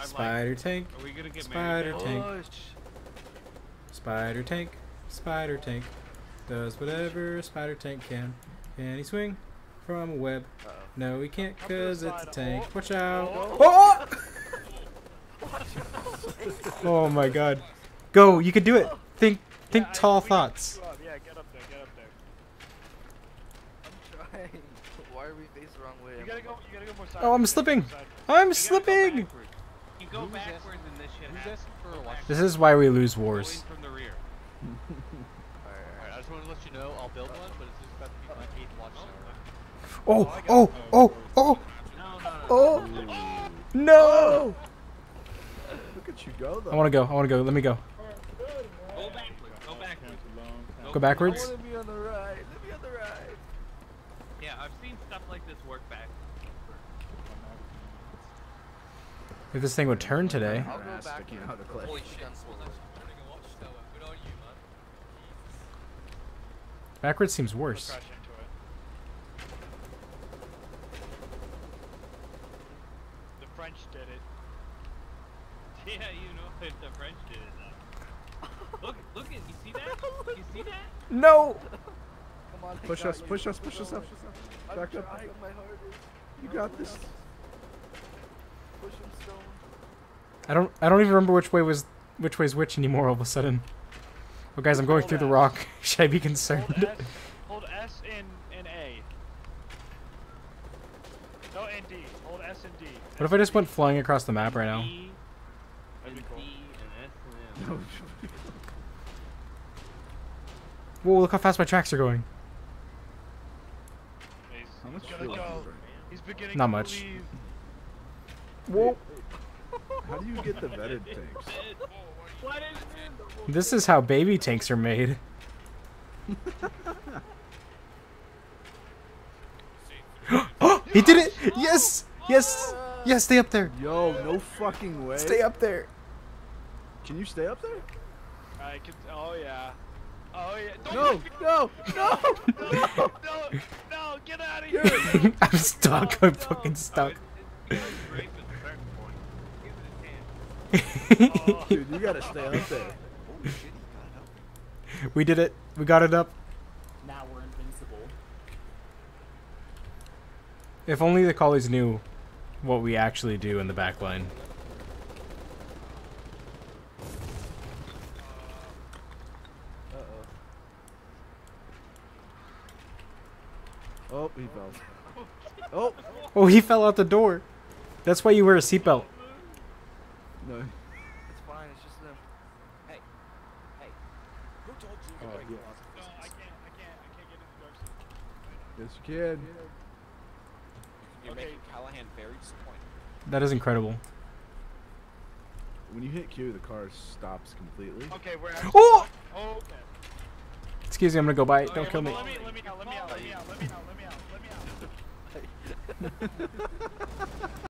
I Spider like, tank. Are we gonna get Spider married? tank. Push. Spider tank. Spider tank. Does whatever a spider tank can. Can he swing from a web? Uh-oh. No, he can't Come to the because it's a tank. Oh. Watch out. Oh. Oh! oh my god. Go, you can do it. Think think Yeah, tall we can thoughts. push you up. Yeah, get up there, get up there. I'm trying. Why are we faced the wrong way? You gotta go, you gotta go more Oh, I'm slipping. I'm You gotta go slipping. Backwards. You go Who's backwards asking- and this shit happens. for a This is why we lose wars. From the rear. Alright, Alright, I just want to let you know I'll build one, but it's just about to be my eighth watchtower. Oh, oh, oh, oh, oh, No, no, no. oh. No! Look at you go though. I want to go. I want to go. Let me go. Go backwards. Go backwards. Go backwards? I wanna on the right. Let me on the right. Yeah, I've seen stuff like this work back. If this thing would turn today. I'll go Ass back. sticking out of the cliff. Holy shit. Backwards seems worse. crash into it. The French did it. Yeah, you know if the French did it. Look, look at you see that? You see that? No! Come on. Push us, push us, push us up. I'm Back up. trying my hardest. You got this. Push Stone. I don't I don't even remember which way was which way's which anymore all of a sudden. Oh guys, I'm going through the rock. Should I be Hold concerned? S, hold S and, and A. No, and D. Hold S and D. What if I just went flying across the map right now? E That'd be cool. D and S and M. Whoa, look how fast my tracks are going. He's, How much he's fuel gonna is go. He's beginning Not to much. believe. Whoa. How do you get the vetted tanks? This is how baby tanks are made. he did it! Yes! Yes! Yes, stay up there! Yo, no fucking way. Stay up there! Can you stay up there? I can. Oh yeah. Oh yeah. Don't No, no, no. no, no, no, get out of here. I'm stuck. I'm fucking stuck. It's great at a certain point. Give it a chance. Oh, Dude, you gotta stay up there. Shit, up. we did it. We got it up. Now we're invincible. If only the collies knew what we actually do in the back line. Uh-oh. Oh, he fell. Oh, Oh, he fell out the door. That's why you wear a seatbelt. No. It's fine, it's just them. Hey. Hey. Who told you Oh, to break yeah. the laws of no, I can't. I can't. I can't get into the dark side. Yes, you can. You're Okay. making Callahan very disappointed. That is incredible. When you hit Q, the car stops completely. Okay, we're actually. Oh! Oh, okay. Excuse me, I'm gonna go by. Don't kill me. Let me. Let me out. Let me out. Let me out. Let me out. Let me out. Let me out.